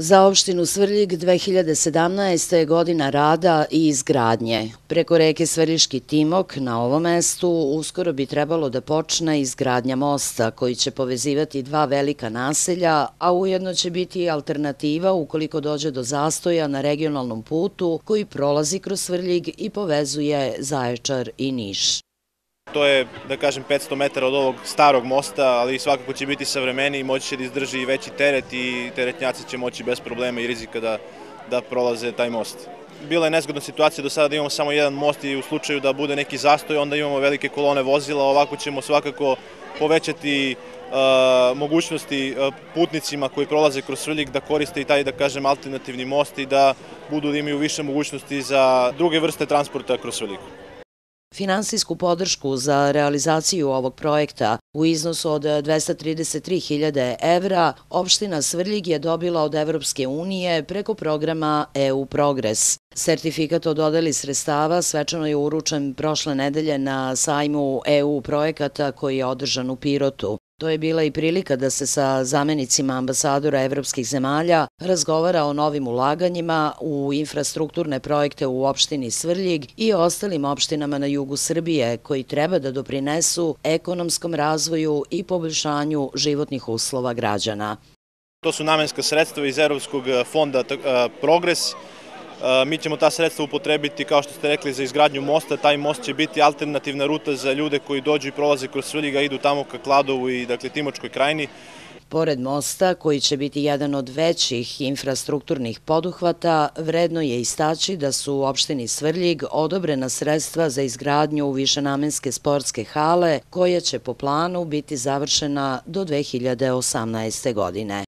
Za opštinu Svrljig 2017. je godina rada i izgradnje. Preko reke Svrljiški Timok na ovom mestu uskoro bi trebalo da počne izgradnja mosta koji će povezivati dva velika naselja, a ujedno će biti alternativa ukoliko dođe do zastoja na regionalnom putu koji prolazi kroz Svrljig i povezuje Zaječar i Niš. To je, da kažem, 500 metara od ovog starog mosta, ali svakako će biti savremeni i moći će da izdrži veći teret i teretnjaci će moći bez problema i rizika da, da prolaze taj most. Bila je nezgodna situacija do sada da imamo samo jedan most i u slučaju da bude neki zastoj, onda imamo velike kolone vozila, ovako ćemo svakako povećati uh, mogućnosti putnicima koji prolaze kroz Svrljig da koriste i taj, da kažem, alternativni most i da budu da imaju više mogućnosti za druge vrste transporta kroz Svrljig. Finansijsku podršku za realizaciju ovog projekta u iznosu od 233.000 evra opština Svrljig je dobila od Evropske unije preko programa EU Progres. Sertifikat o dodeli sredstava svečano je uručen prošle nedelje na sajmu EU projekata koji je održan u Pirotu. To je bila i prilika da se sa zamenicima ambasadora evropskih zemalja razgovara o novim ulaganjima u infrastrukturne projekte u opštini Svrljig i ostalim opštinama na jugu Srbije koji treba da doprinesu ekonomskom razvoju i poboljšanju životnih uslova građana. To su namenska sredstva iz Evropskog fonda Progres, Mi ćemo ta sredstva upotrebiti, kao što ste rekli, za izgradnju mosta. Taj most će biti alternativna ruta za ljude koji dođu i prolaze kroz Svrljiga, idu tamo ka Kladovu i dakle, Timočkoj krajini. Pored mosta, koji će biti jedan od većih infrastrukturnih poduhvata, vredno je istaći da su u opštini Svrljig odobrena sredstva za izgradnju višenamenske sportske hale, koja će po planu biti završena do 2018. godine.